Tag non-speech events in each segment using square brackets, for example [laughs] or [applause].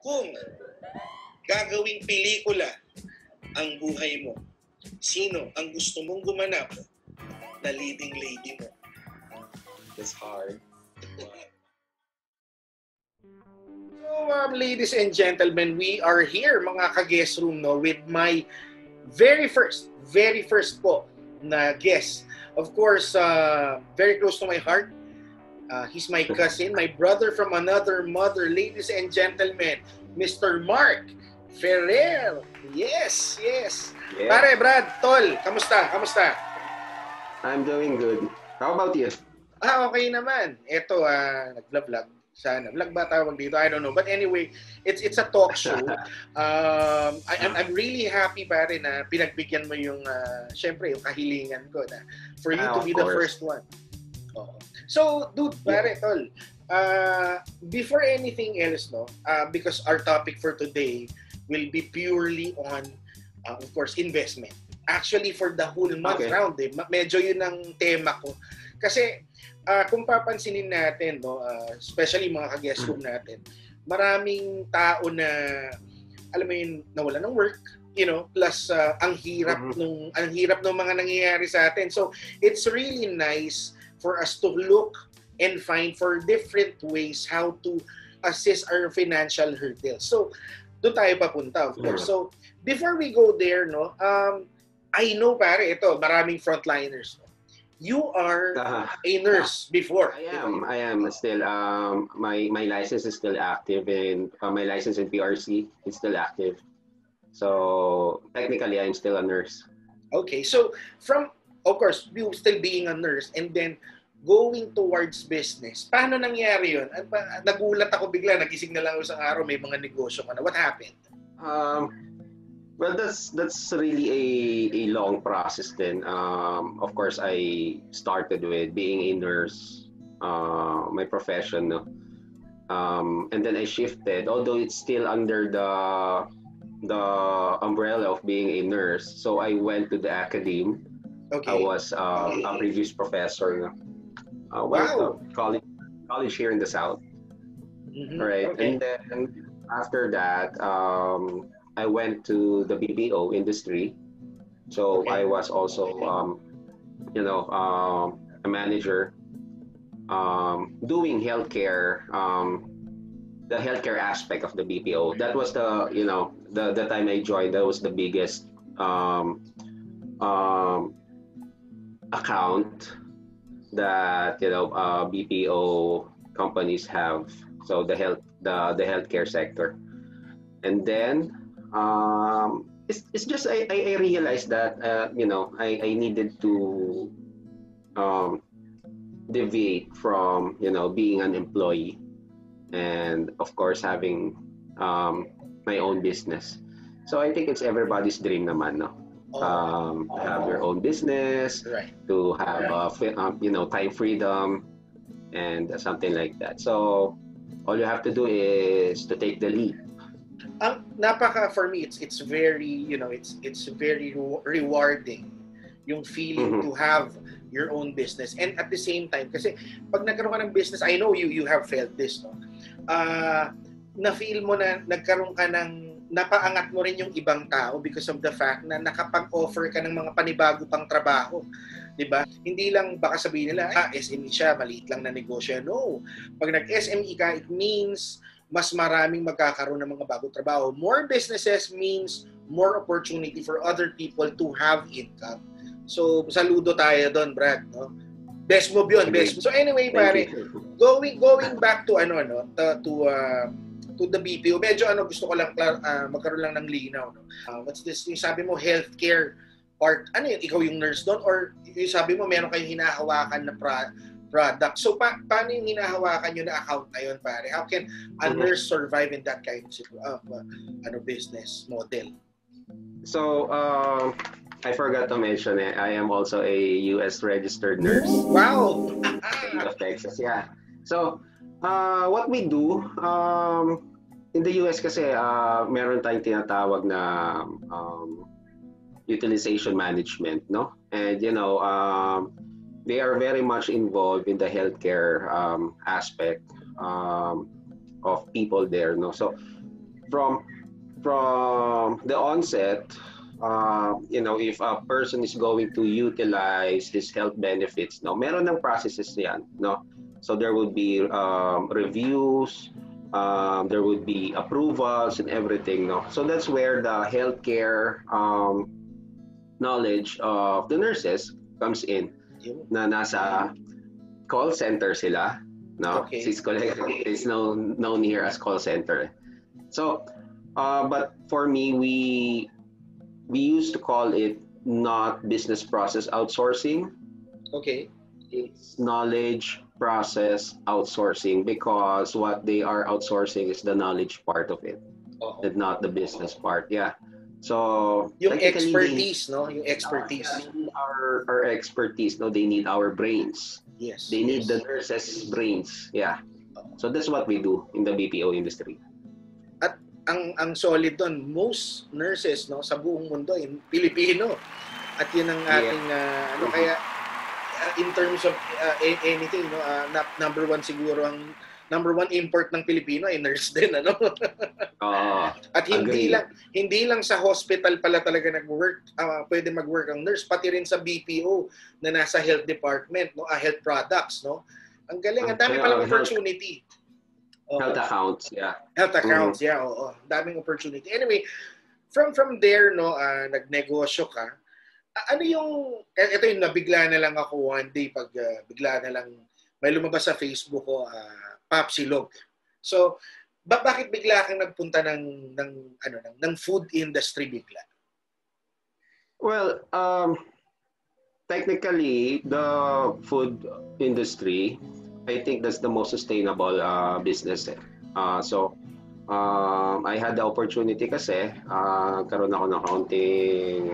Kung gagawing pelikula ang buhay mo, sino ang gusto mong gumanap na leading lady mo? That's hard. So, um, ladies and gentlemen, we are here, mga ka-guest room, no, with my very first, very first po na guest. Of course, uh, very close to my heart. Uh, he's my cousin, my brother from another mother. Ladies and gentlemen, Mr. Mark Ferrer. Yes, yes. Yeah. Pare, Brad, Tol, kamusta? Kamusta? I'm doing good. How about you? Ah, okay naman. Ito, ah, nag-vlog sana. Vlog ba tawag dito? I don't know. But anyway, it's it's a talk show. [laughs] Um, I, I'm, I'm really happy pare na pinagbigyan mo yung, uh, syempre, yung kahilingan ko na for you Ah, to be the course. first one. Oo. So, dude, pare, tol, uh, before anything else, no, uh, because our topic for today will be purely on, uh, of course, investment. Actually, for the whole month Okay. round, eh, medyo yun ang tema ko. Kasi, uh, kung papansinin natin, no, uh, especially mga ka-guest room natin, maraming tao na, alam mo yun, nawala ng work, you know, plus uh, ang hirap Mhm. nung ang hirap ng mga nangyayari sa atin. So, it's really nice for us to look and find for different ways how to assist our financial hurdles. So, doon tayo papunta, of course. So, before we go there, no, um, I know, pare, ito, maraming frontliners. No? You are Uh, a nurse before. I am. I am still. Um, my my license is still active, and uh, my license in PRC is still active. So technically, I'm still a nurse. Okay, so from, of course, you still being a nurse and then going towards business, paano nangyari yun? Nagulat ako bigla, nagising na lang ako isang araw, may mga negosyo ka na. What happened? Um, well, that's that's really a a long process. Then, um, of course, I started with being a nurse, uh, my profession, no? um, and then I shifted. Although it's still under the the umbrella of being a nurse, so I went to the academe. Okay. I was uh, a previous professor. Uh, well, Wow. college college here in the south. Mhm. Right. Okay. And then after that, um, I went to the BPO industry. So Okay. I was also, um, you know, um, a manager um, doing healthcare, um, the healthcare aspect of the BPO. That was the, you know, the, the time I joined, that was the biggest um, um, account that, you know, uh, BPO companies have. So the health, the, the healthcare sector. And then um, it's, it's just I, I realized that uh, you know I, I needed to um, deviate from you know being an employee and of course having um, my own business. So I think it's everybody's dream naman no. Oh, Um, have your own business, right. to have uh, fi- um, you know time freedom and something like that. So all you have to do is to take the leap. Ang napaka for me it's it's very, you know, it's it's very re- rewarding yung feeling Mhm. to have your own business and at the same time kasi pag nagkaroon ka ng business I know you you have felt this no ah na feel mo na nagkaroon ka ng napaangat mo rin yung ibang tao because of the fact na nakapag-offer ka ng mga panibago pang trabaho. 'Di ba? Hindi lang baka sabihin nila, ah, SME siya, maliit lang na negosyo. No. Pag nag-SME ka, it means mas maraming magkakaroon ng mga bagong trabaho. More businesses means more opportunity for other people to have income. So, saludo tayo doon, Brad, no? Best move yun, best move. So anyway, pare, going going back to ano no to to, uh, to the BPO medyo ano gusto ko lang ah, magkaroon lang ng linaw no Ah, what's this yung sabi mo healthcare part ano yun ikaw yung nurse doon or yung sabi mo meron kayong hinahawakan na pra- product so pa- paano yung hinahawakan nyo na account na yun pare how can a Mhm. nurse survive in that kind of uh, ano business model So, um, I forgot to mention it. I am also a U.S. registered nurse wow of Texas. Yeah. So, uh, what we do um, in the U.S. kasi uh, meron tayong tinatawag na um, utilization management, no? And you know, um, they are very much involved in the healthcare um, aspect um, of people there, no? So, from from the onset, uh, you know, if a person is going to utilize these health benefits, no, meron ng processes yan, no. So there would be um, reviews, um, there would be approvals and everything, no. So that's where the healthcare um, knowledge of the nurses comes in, na nasa call center sila, no. Okay. Cisco [laughs] is known known here as call center. So, uh, but for me, we we used to call it not business process outsourcing. Okay. It's knowledge process outsourcing because what they are outsourcing is the knowledge part of it, Oo. and not the business part. Yeah. So Yung expertise, no? Yung expertise. our our expertise. No, they need our brains. Yes. They need yes. the nurses' brains. Yeah. So that's what we do in the BPO industry. ang ang solid doon, most nurses no sa buong mundo ay Pilipino. At 'yun ang ating ah, ano Mhm. kaya in terms of ah, a- anything no ah, na- number one siguro ang number one import ng Pilipino ay nurse [laughs] din ano. Uh, At hindi Agree. lang hindi lang sa hospital pala talaga nag-work, ah, pwede mag-work ang nurse pati rin sa BPO na nasa health department no, ah, health products no. Ang galing, ang dami ah, health- opportunity. Oo. health accounts. Yeah. Health accounts, yeah, oo. Daming opportunity. Anyway, from from there, no, ah, nagnegosyo ka, ano yung, ito yung nabigla na lang ako one day pag ah, bigla na lang may lumabas sa Facebook ko, uh, Papsilog. So, ba- bakit bigla kang nagpunta ng, ng, ano, ng, ng food industry bigla? Well, um, technically, the food industry, I think that's the most sustainable uh, business. Eh. Uh, so, um, I had the opportunity kasi, uh, karoon ako ng kaunting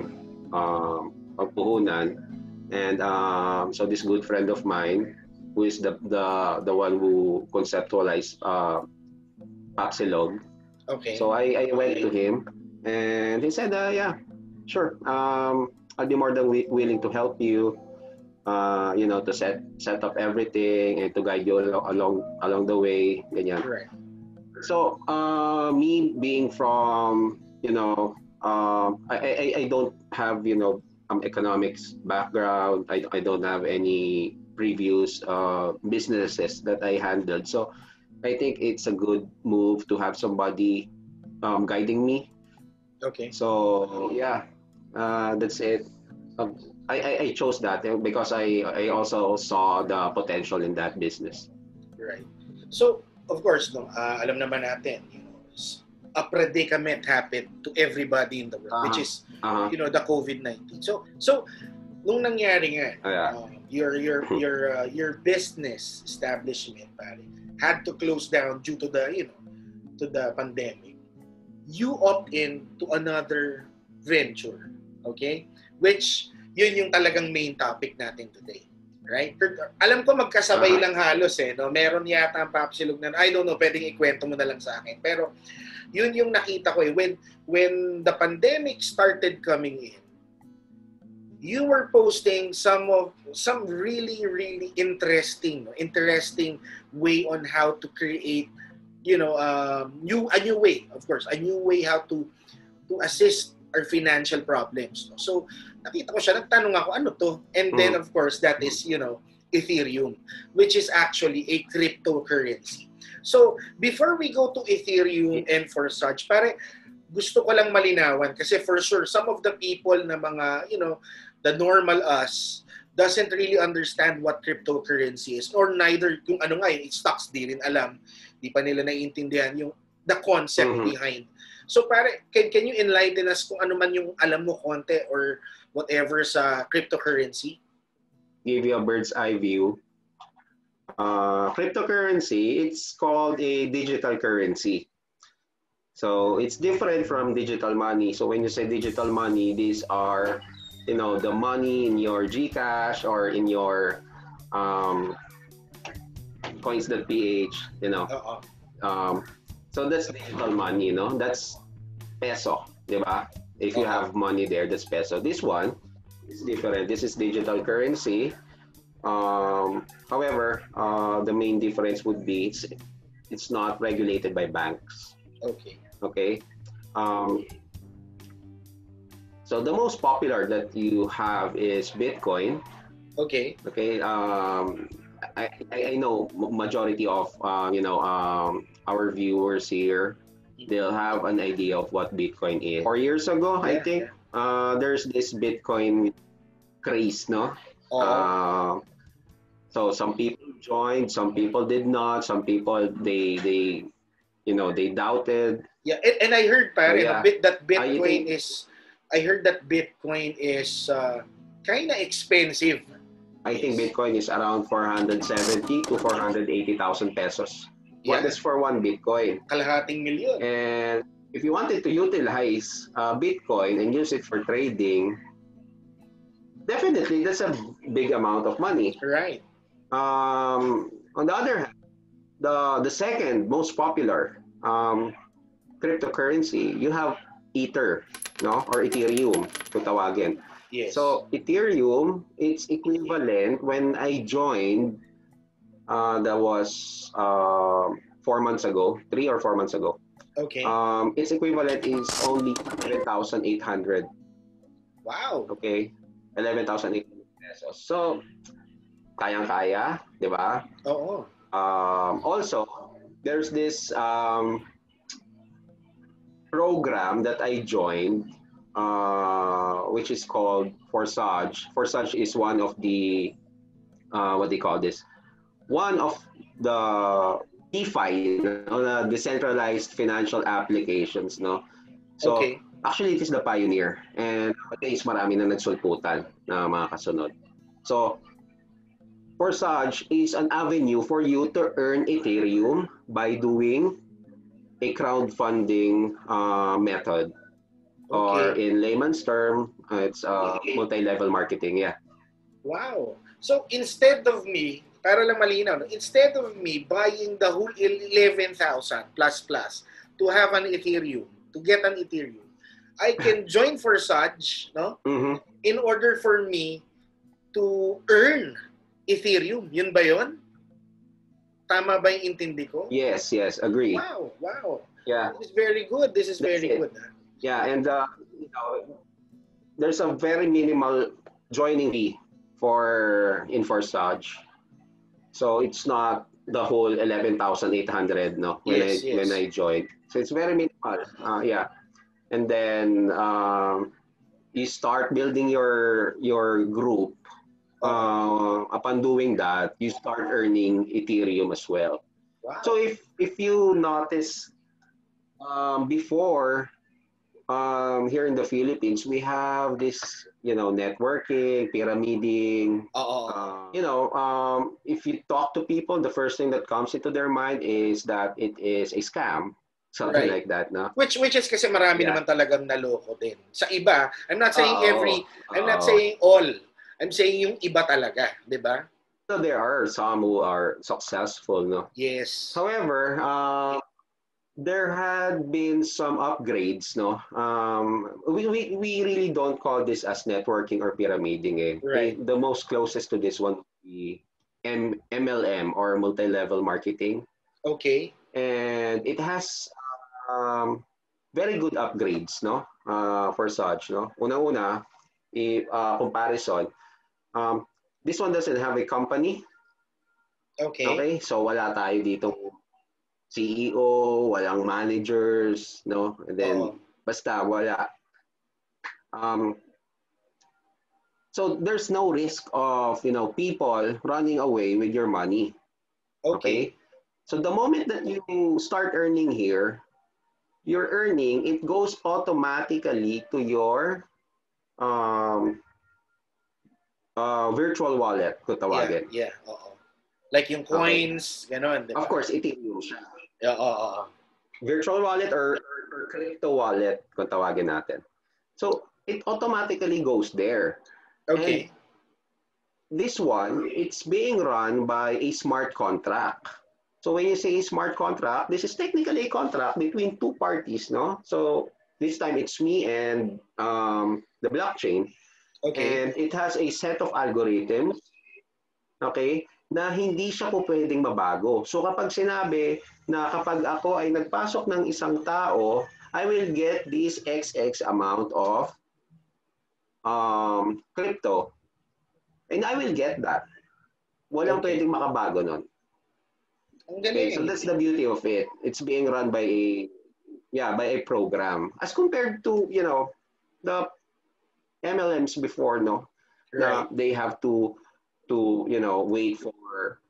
um, pagpuhunan. And um, so this good friend of mine, who is the the the one who conceptualized uh, Papsilog, Okay. So I, I went to him and he said, uh, yeah, sure. Um, I'll be more than wi- willing to help you, uh, you know, to set set up everything and to guide you al- along along the way. Ganyan. Right. So uh, me being from, you know, um, I, I, I don't have, you know, um, economics background. I, I don't have any previous uh, businesses that I handled. So I think it's a good move to have somebody um, guiding me. Okay. So yeah, uh, that's it. Um, I, I, I chose that eh, because I, I also saw the potential in that business. Right. So, of course, no, ah, alam naman natin, you know, a predicament happened to everybody in the world, which Uh-huh. is Uh-huh. you know the COVID-19. So so nung nangyari nga Yeah. uh, your your [laughs] your uh, your business establishment pare had to close down due to the you know to the pandemic. You opt in to another venture, okay? Which yun yung talagang main topic natin today. Right? Alam ko magkasabay Ah. lang halos eh, no? Meron yata ang papsilog na, I don't know, pwedeng ikwento mo na lang sa akin. Pero, yun yung nakita ko eh. When, when the pandemic started coming in, you were posting some of some really really interesting interesting way on how to create you know um, new a new way of course a new way how to to assist our financial problems no? so nakita ko siya nagtanong ako ano to and then of course that is you know ethereum which is actually a cryptocurrency so before we go to ethereum and for such pare gusto ko lang malinawan kasi for sure some of the people na mga you know the normal us doesn't really understand what cryptocurrency is or neither yung ano nga yung stocks di rin alam di pa nila naiintindihan yung the concept Mhm. behind so pare can, can you enlighten us kung ano man yung alam mo konti or whatever sa cryptocurrency Give you a bird's eye view. Uh, cryptocurrency, it's called a digital currency. So it's different from digital money. So when you say digital money, these are, you know, the money in your GCash or in your um, coins.ph, you know. Um, so that's digital money, you know. That's peso, di ba? If you have money there, that's peso. This one is different. This is digital currency. Um, however, uh, the main difference would be it's, it's not regulated by banks. Okay. Okay. Um, so the most popular that you have is Bitcoin. Okay. Okay. Um, I, I know majority of uh, you know um, our viewers here they'll have an idea of what Bitcoin is. Four years ago, yeah, I think yeah. uh, there's this Bitcoin craze, no? Oh. Uh, so some people joined, some people did not. Some people they they you know they doubted. Yeah, and, and I heard pare, yeah. bit that Bitcoin I is I heard that Bitcoin is uh, kind of expensive. I think Bitcoin is around 470 to 480,000 pesos. Yeah. What is for one Bitcoin? Kalahating milyon. And if you wanted to utilize uh, Bitcoin and use it for trading, definitely that's a big amount of money. Right. Um, on the other hand, the the second most popular um, cryptocurrency, you have Ether, no, or Ethereum, kung tawagin. Yes. So Ethereum, it's equivalent when I joined. Uh, that was uh, four months ago, three or four months ago. Okay. Um, its equivalent is only eleven thousand eight hundred. Wow. Okay, eleven thousand eight hundred pesos. So, kayang-kaya, di ba? Oo. Um, also, there's this um, program that I joined uh, which is called Forsage. Forsage is one of the uh, what do you call this? One of the DeFi, you know, the decentralized financial applications, no. So okay. actually, it is the pioneer, and nowadays marami na nagsulputan na mga kasunod. So Forsage is an avenue for you to earn Ethereum by doing a crowdfunding uh, method or in layman's term, uh, it's uh, multi-level marketing. Yeah. Wow. So instead of me, para lang malinaw, instead of me buying the whole 11,000 plus plus to have an Ethereum, to get an Ethereum, I can join for such, no? Mm-hmm. In order for me to earn Ethereum. Yun ba yun? Tama ba yung intindi ko? Yes, yes, agree. Wow, wow. Yeah. This is very good. This is That's very it. good. Huh? Yeah, and uh, you know, there's a very minimal joining fee for in Forsage. So it's not the whole 11,800 no when yes, I yes. when I joined. So it's very minimal. Uh, yeah. And then um, you start building your your group. Uh, upon doing that, you start earning Ethereum as well. Wow. So if if you notice um, before um, here in the Philippines, we have this, you know, networking, pyramiding. Uh, you know, um, if you talk to people, the first thing that comes into their mind is that it is a scam. Something Right. like that, no? Which which is kasi marami Yeah. naman talagang naloko din. Sa iba, I'm not saying Oo. every, I'm not saying all. I'm saying yung iba talaga, 'di ba? So there are some who are successful, no? Yes. However, uh, there had been some upgrades, no? Um, we, we, we really don't call this as networking or pyramiding. Eh. Right. The most closest to this one would be M- MLM or multi-level marketing. Okay. And it has um, very good upgrades, no? Uh, for such, no? Una-una, i- uh, comparison. Um, this one doesn't have a company, Okay. Okay, so wala tayo dito CEO, walang managers, no? And then Oo. basta wala. Um, so there's no risk of, you know, people running away with your money. Okay. So the moment that you start earning here, your earning, it goes automatically to your um, uh, virtual wallet, kung Yeah, tawagin. yeah. Oo. Like yung coins, ganon, 'di ba? Of course, Ethereum siya. Yeah, oo, oo. virtual wallet or, or crypto wallet kung tawagin natin. So, it automatically goes there. Okay. This one, it's being run by a smart contract. So, when you say smart contract, this is technically a contract between two parties, no? So, this time it's me and um, the blockchain. Okay. And it has a set of algorithms, okay? na hindi siya po pwedeng mabago. So kapag sinabi na kapag ako ay nagpasok ng isang tao, I will get this XX amount of um, crypto. And I will get that. Walang Okay. pwedeng makabago nun. Ang Okay, galing. so that's the beauty of it. It's being run by a yeah, by a program. As compared to, you know, the MLMs before, no? right. They have to to, you know, wait for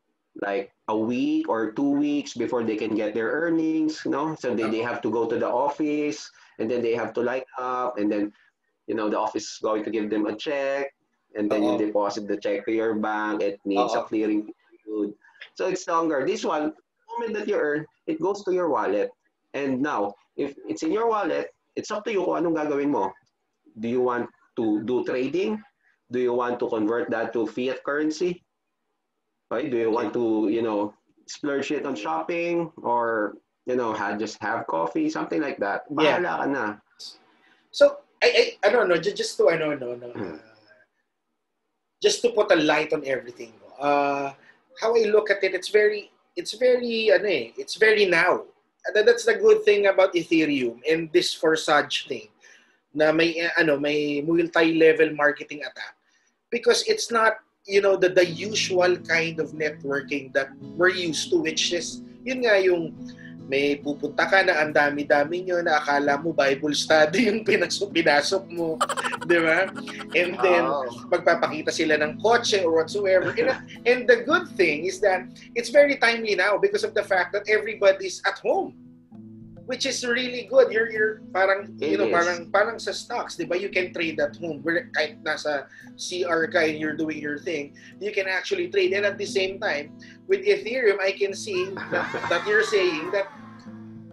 like a week or two weeks before they can get their earnings, no? So they, they have to go to the office and then they have to line up and then you know the office is going to give them a check and then Oo. you deposit the check to your bank. It needs a clearing period. So it's longer. This one, the moment that you earn, it goes to your wallet. And now, if it's in your wallet, it's up to you kung anong gagawin mo. Do you want to do trading? Do you want to convert that to fiat currency? Right? Do you want to, you know, splurge it on shopping or, you know, have, just have coffee, something like that? Yeah. Ka na. So, I, I, I don't know, ju- just to, ano, no, no, Hmm. uh, just to put a light on everything. Uh, how I look at it, it's very, it's very, ano eh, it's very now. That's the good thing about Ethereum and this for Forsage thing na may, eh, ano, may multi-level marketing attack. Because it's not, you know, the, the usual kind of networking that we're used to, which is, yun nga yung may pupunta ka na ang dami-dami nyo na akala mo Bible study yung pinasok, pinasok mo. [laughs] di ba? And then, Oh. magpapakita sila ng kotse or whatsoever. And, and the good thing is that it's very timely now because of the fact that everybody's at home. Which is really good. You're, you're parang, you It know, is. parang, parang sa stocks, di ba? You can trade at home. Where, kahit nasa CR ka and you're doing your thing, you can actually trade. And at the same time, with Ethereum, I can see [laughs] that, that you're saying that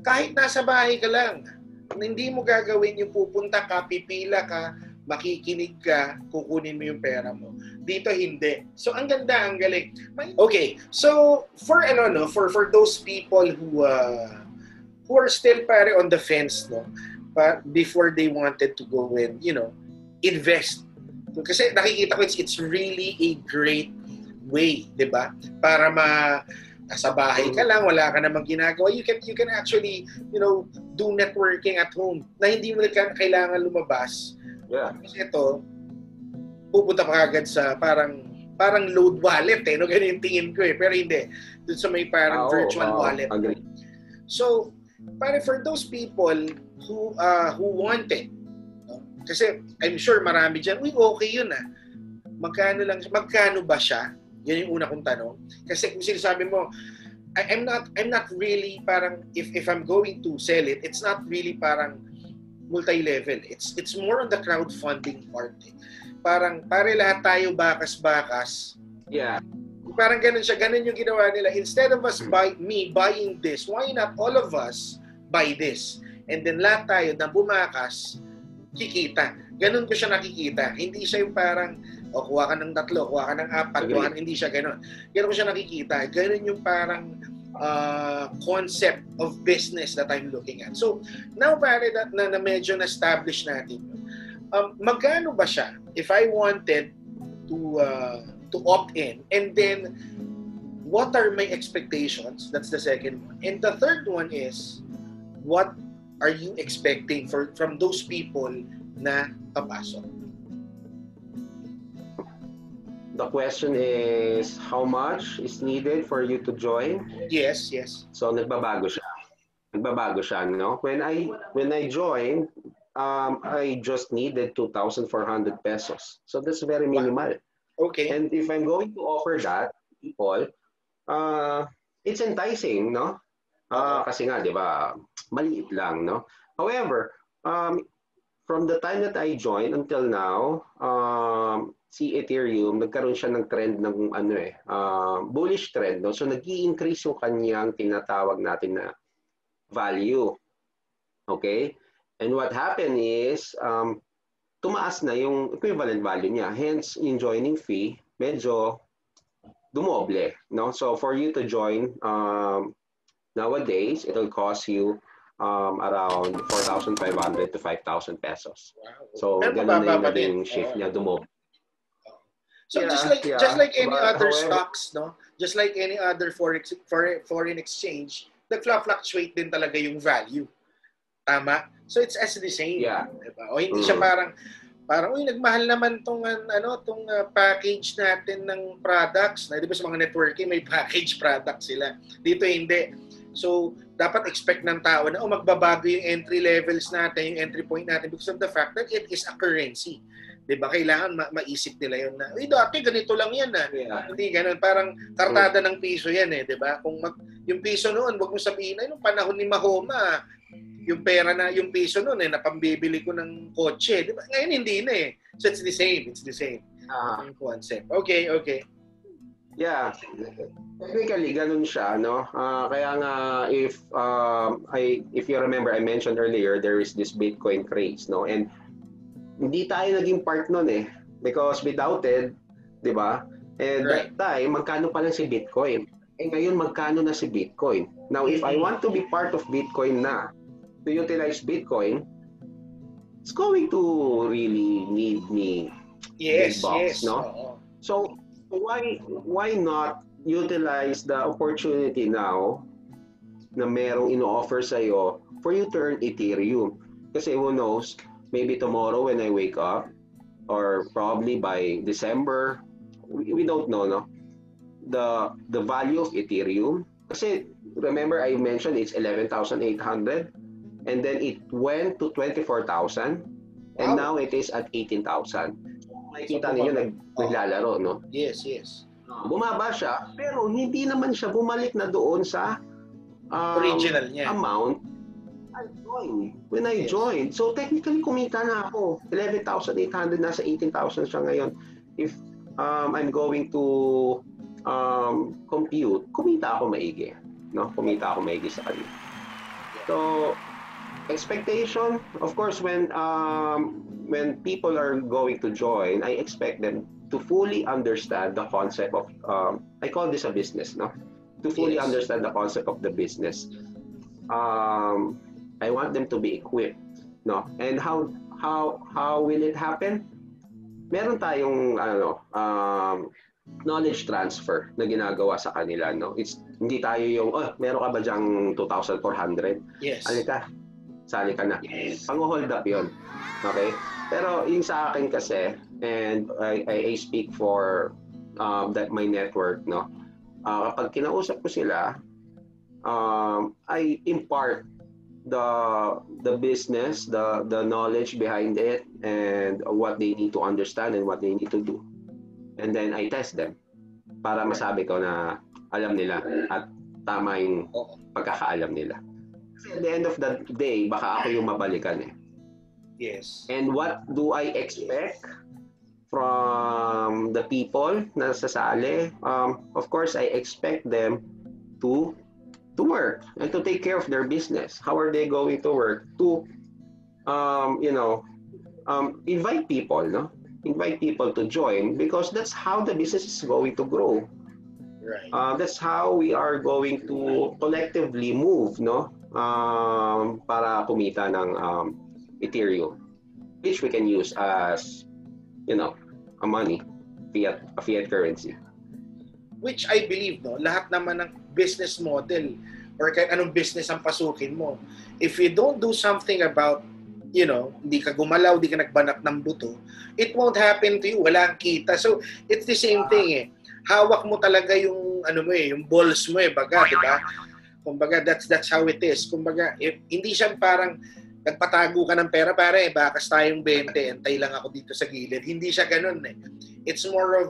kahit nasa bahay ka lang, hindi mo gagawin yung pupunta ka, pipila ka, makikinig ka, kukunin mo yung pera mo. Dito hindi. So ang ganda, ang galing. Okay, so for ano no, for for those people who uh, who are still pare on the fence no, but before they wanted to go and, you know, invest. Kasi nakikita ko it's, it's really a great way, 'di ba? Para ma sa bahay ka lang, wala ka namang ginagawa, you can you can actually, you know, do networking at home na hindi mo na ka- kailangan lumabas. Yeah. Kasi ito, pupunta pa agad sa parang parang load wallet eh, no? Ganyan yung tingin ko eh. Pero hindi. Doon sa may parang oo, virtual oo, wallet. agree. So, para for those people who uh, who want it, no? kasi I'm sure marami dyan, uy, okay yun ah. Magkano lang, magkano ba siya? Yan yung una kong tanong. Kasi kung sinasabi mo, I, I'm not I'm not really parang if if I'm going to sell it, it's not really parang multi-level. It's it's more on the crowdfunding part. Eh. Parang pare lahat tayo bakas-bakas. Yeah. Parang ganun siya, ganun yung ginawa nila. Instead of us buy me buying this, why not all of us buy this? And then lahat tayo na bumakas, kikita. Ganun ko siya nakikita. Hindi siya yung parang, o kuha ka ng tatlo, kuha ka ng apat, Agree. kuha ka, hindi siya ganun. Ganun ko siya nakikita. Ganun yung parang uh, concept of business that I'm looking at. So, now pare that na, na medyo na-establish natin, um, magkano ba siya if I wanted to uh, to opt in and then what are my expectations that's the second one and the third one is what are you expecting for from those people na papasok The question is how much is needed for you to join? yes yes So nagbabago siya. Nagbabago siya, no? When I when I joined, um, I just needed 2,400 pesos. So that's very minimal. Okay And if I'm going to offer that, people, uh, it's enticing, no? Ah, kasi nga, di ba, maliit lang, no? However, um, from the time that I joined until now, um, si Ethereum, nagkaroon siya ng trend ng ano eh, uh, bullish trend, no? So nag increase yung kanyang tinatawag natin na value. Okay? And what happened is, um, tumaas na yung equivalent value niya. Hence, yung joining fee, medyo dumoble. No? So, for you to join, um, nowadays, it'll cost you um, around 4,500 to 5,000 pesos. So, Pero ganun na yung naging shift niya, dumoble. So Yeah, just like yeah. just like any But other however- stocks, no? Just like any other foreign foreign, exchange, nag-fluctuate din talaga yung value. Tama? So it's as the same. Yeah. Diba? O hindi siya Mm. parang parang uy nagmahal naman tong an- ano tong uh, package natin ng products. Na 'di ba sa mga networking may [laughs] package products sila. Dito hindi. So dapat expect ng tao na oh magbabago yung entry levels natin, yung entry point natin because of the fact that it is a currency. 'Di ba? Kailangan ma- maisip nila yun na, "Uy, dati ganito lang 'yan ah." Yeah. Hindi ganun. Parang kartada ng piso yan eh, di ba? Kung mag, yung piso noon, wag mo sabihin, ay, nung panahon ni Mahoma, yung pera na, yung piso noon eh, napambibili ko ng kotse. Di ba? Ngayon hindi na eh. So it's the same. It's the same. Ah, Yung concept. Okay, okay. Yeah. Technically, ganun siya, no? Ah, kaya nga, if um, I if you remember, I mentioned earlier, there is this Bitcoin craze, no? And hindi tayo naging part nun eh. Because we doubted, di ba? And Right. that time, magkano pa lang si Bitcoin? Eh ngayon, magkano na si Bitcoin? Now, if I want to be part of Bitcoin na, to utilize Bitcoin, it's going to really need me Yes, box, yes. no? Oo. So why why not utilize the opportunity now na merong ino-offer sa iyo for you to earn Ethereum? Kasi who knows, maybe tomorrow when I wake up or probably by December, we, we don't know, no? The the value of Ethereum kasi remember I mentioned it's 11,800 and then it went to 24,000 and Wow. now it is at 18,000. Makikita ninyo nag, naglalaro, no? Yes, yes. Bumaba siya, pero hindi naman siya bumalik na doon sa um, Original niya. amount I joined. When I Yes. joined. So technically, kumita na ako. 11,800, nasa 18,000 siya ngayon. If um, I'm going to um, compute, kumita ako maigi. No? Kumita ako maigi sa kanya. So, expectation, of course, when um, when people are going to join, I expect them to fully understand the concept of um, I call this a business, no? To fully Yes. understand the concept of the business. Um, I want them to be equipped, no? And how how how will it happen? Meron tayong ano um, knowledge transfer na ginagawa sa kanila, no? It's hindi tayo yung oh, meron ka ba diyang 2,400? Yes. Alika, sali ka na. Yes. Pang-hold up yun. Okay? Pero yung sa akin kasi, and I, I, speak for um, that my network, no? Ah, kapag kinausap ko sila, um, I impart the the business, the the knowledge behind it, and what they need to understand and what they need to do. And then I test them para masabi ko na alam nila at tama yung pagkakaalam nila. Kasi at the end of the day, baka ako yung mabalikan eh. Yes. And what do I expect from the people na sasali? Um, of course, I expect them to to work and to take care of their business. How are they going to work? To, um, you know, um, invite people, no? Invite people to join because that's how the business is going to grow. Right. Uh, that's how we are going to collectively move, no? Um, para kumita ng um, Ethereum, which we can use as, you know, a money, fiat, a fiat currency. Which I believe, no, lahat naman ng business model or kahit anong business ang pasukin mo, if you don't do something about, you know, hindi ka gumalaw, hindi ka nagbanak ng buto, it won't happen to you. Wala ang kita. So, it's the same thing eh. Hawak mo talaga yung, ano mo eh, yung balls mo eh, baga, di ba? Kumbaga, that's, that's how it is. Kumbaga, if, hindi siya parang, nagpatago ka ng pera, pare, bakas tayong 20, antay lang ako dito sa gilid. Hindi siya ganun eh. It's more of,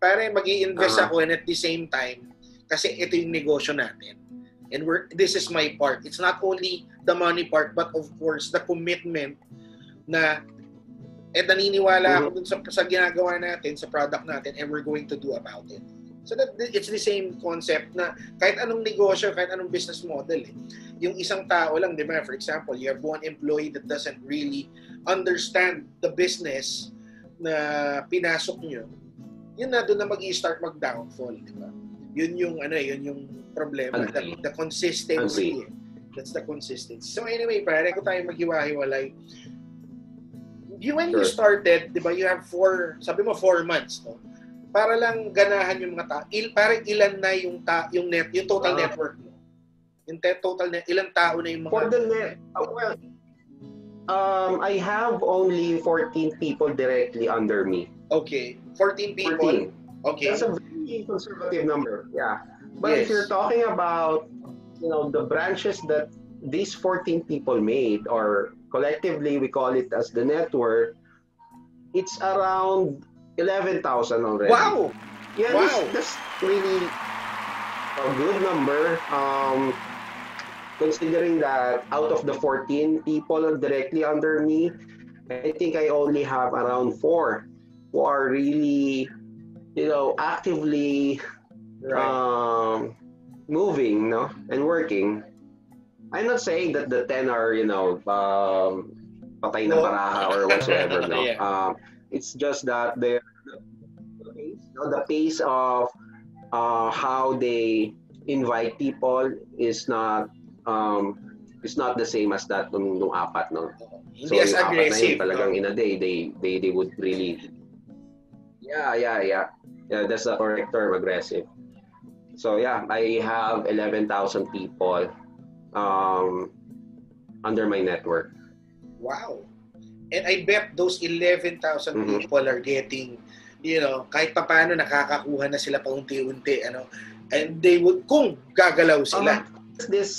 pare, mag invest Ah. ako and at the same time, kasi ito yung negosyo natin. And we're, this is my part. It's not only the money part, but of course, the commitment na eh naniniwala ako dun sa, sa ginagawa natin, sa product natin, and we're going to do about it. So that it's the same concept na kahit anong negosyo, kahit anong business model eh. Yung isang tao lang, di ba? For example, you have one employee that doesn't really understand the business na pinasok nyo, yun na doon na mag-i-start mag-downfall, di ba? Yun yung ano, yun yung problema, the, Agree. the consistency. Agree. eh. That's the consistency. So anyway, pare, kung tayo maghiwa-hiwalay, you, when you Sure. started, di ba, you have four, sabi mo four months, no? Para lang ganahan yung mga tao. Il, parang ilan na yung ta, yung net, yung total Ah. network mo. Yung te- total net, ilang tao na yung mga For the net, uh, well, um, I have only 14 people directly under me. Okay, 14 people. 14. Okay. That's a very conservative number. Yeah. But Yes. if you're talking about, you know, the branches that these 14 people made, or collectively we call it as the network, it's around 11,000 already. Wow. Yeah, Wow. that's, that's really a good number. Um, considering that out of the 14 people directly under me, I think I only have around four who are really, you know, actively Right. um, moving, no, and working. I'm not saying that the 10 are, you know, um, patay na baraha or whatsoever, no. [laughs] Yeah. Um, it's just that they're the pace, no, the pace of uh, how they invite people is not um, is not the same as that nung, nung apat, no. Hindi as yung apat na aggressive. yun, talagang no? in a day, they, they, they would really, yeah, yeah, yeah. Yeah, that's the correct term, aggressive. So yeah, I have 11,000 people um, under my network. Wow. And I bet those 11,000 Mhm. people are getting, you know, kahit papaano nakakakuha na sila paunti-unti, ano, and they would, kung gagalaw sila. Um, there's this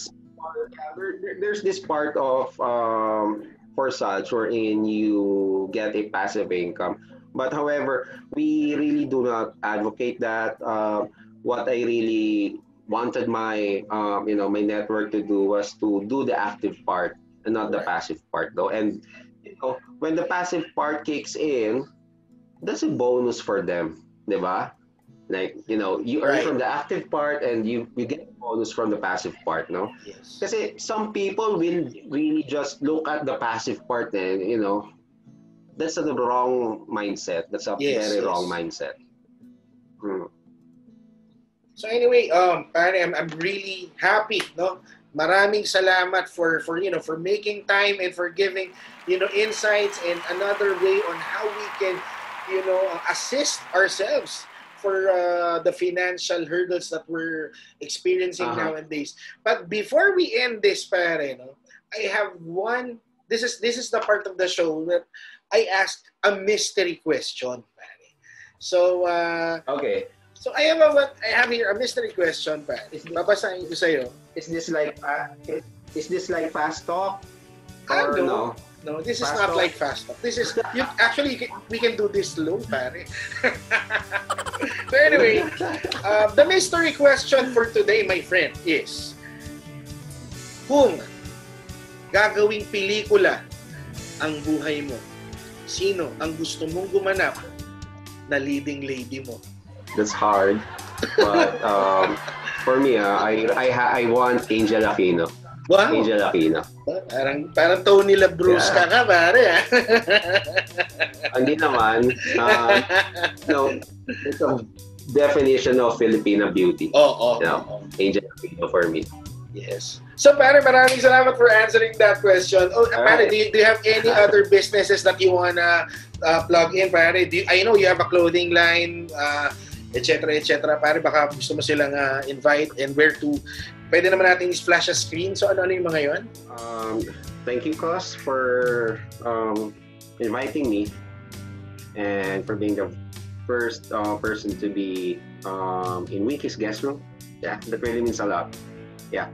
there, there- there's this part of um, for such wherein you get a passive income. But however, we really do not advocate that. Um, what I really wanted my um, you know my network to do was to do the active part and not the passive part though. And you when the passive part kicks in, that's a bonus for them, di ba? Like, you know, you earn Right. from the active part and you, you get a bonus from the passive part, no? Yes. Kasi some people will really just look at the passive part and, you know, that's a wrong mindset. That's a Yes, very yes. wrong mindset. Hmm. So anyway, um, pare, I'm, I'm really happy, no? Maraming salamat for for you know for making time and for giving you know insights and another way on how we can you know assist ourselves for uh, the financial hurdles that we're experiencing Uh-huh. nowadays. But before we end this, pare, no, I have one. This is this is the part of the show that I ask a mystery question, pare. So. Uh, Okay. So I have a what I have here a mystery question, pa. Is Babasahin ko sa iyo. is this like uh, is this like fast talk Ah, or no. no? No, this is Fast not talk. like fast talk. This is you actually you can, we can do this slow, pare. [laughs] so anyway, uh, the mystery question for today, my friend, is kung gagawing pelikula ang buhay mo, sino ang gusto mong gumanap na leading lady mo? That's hard. But [laughs] um, for me, uh, I I I want Angel Aquino. Wow! Angel Aquino. Parang, parang Tony Labrusca ka, pare. ah. Hindi naman. Uh, no, it's a definition of Filipina beauty. Oo, oh, Yeah. Angel Aquino for me. Yes. So, pare, maraming salamat for answering that question. Oh, pare, Alright. do you, do you have any [laughs] other businesses that you wanna uh, plug in, pare? Do you, I know you have a clothing line, uh, et cetera, et cetera. Pare, baka gusto mo silang uh, invite and where to. Pwede naman natin i-flash a screen. So, ano-ano yung mga yon? Um, thank you, Cos, for um, inviting me and for being the first uh, person to be um, in Wiki's guest room. Yeah, that really means a lot. Yeah.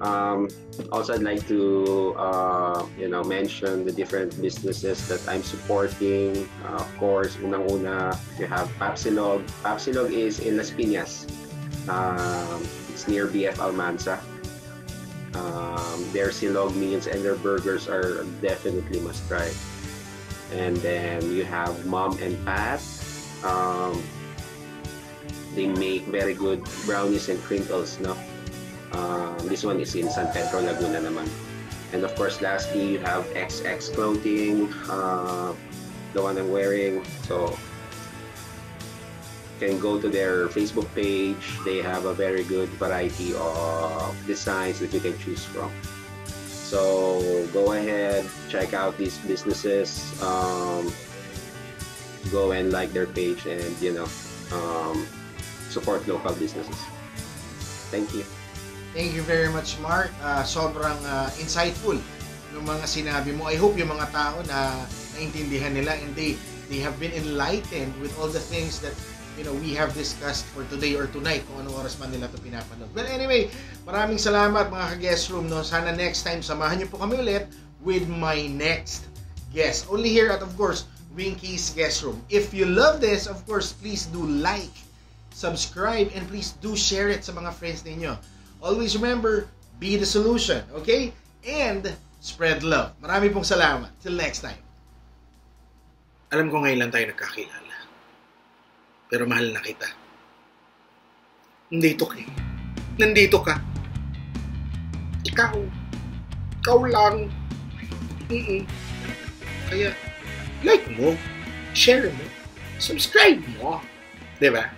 Um, also, I'd like to uh, you know mention the different businesses that I'm supporting. Uh, of course, unang-una, you have Papsilog. Papsilog is in Las Piñas. Um, it's near BF Almanza. Um, their silog meals and their burgers are definitely must try. And then you have Mom and Pat. Um, they make very good brownies and crinkles, no? Um, this one is in San Pedro, Laguna naman. And of course, lastly, you have XX Clothing, uh, the one I'm wearing. So you can go to their Facebook page. They have a very good variety of designs that you can choose from. So go ahead, check out these businesses. Um, go and like their page and you know um, support local businesses. Thank you. Thank you very much, Mark. Uh, sobrang uh, insightful ng mga sinabi mo. I hope yung mga tao na naintindihan nila and they they have been enlightened with all the things that you know we have discussed for today or tonight kung anong oras man nila ito pinapanood. Well, anyway, maraming salamat mga ka-guest room. No? Sana next time samahan niyo po kami ulit with my next guest. Only here at, of course, Winky's Guest Room. If you love this, of course, please do like, subscribe, and please do share it sa mga friends ninyo. Always remember, be the solution, okay? And spread love. Marami pong salamat. Till next time. Alam ko ngayon lang tayo nagkakilala. Pero mahal na kita. Nandito ka. eh. Nandito ka. Ikaw. Ikaw lang. Mm-mm. Kaya, like mo, share mo, subscribe mo. 'Di ba?